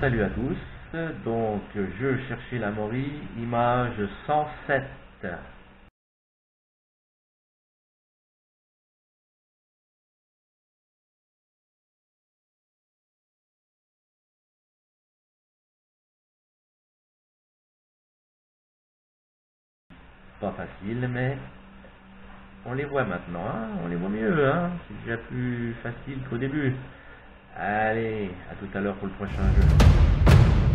salut à tous. Donc, je cherchais la Mori, image 107. Pas facile, mais on les voit maintenant, hein. on les voit mieux, hein. c'est déjà plus facile qu'au début. Allez, à tout à l'heure pour le prochain jeu.